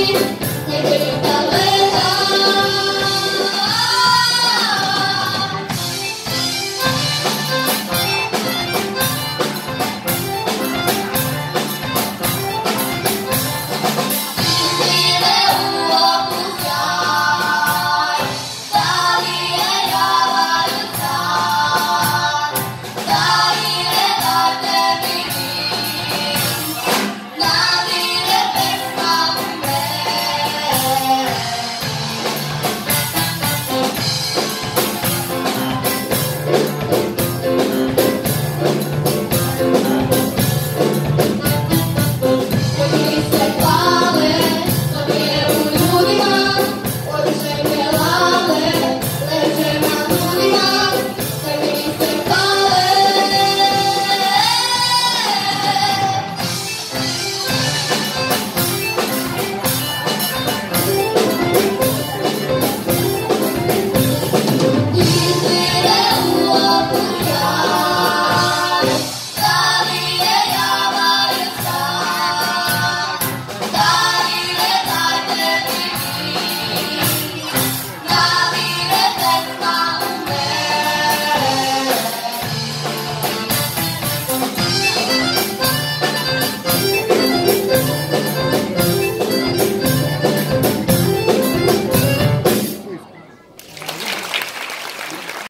yeah you.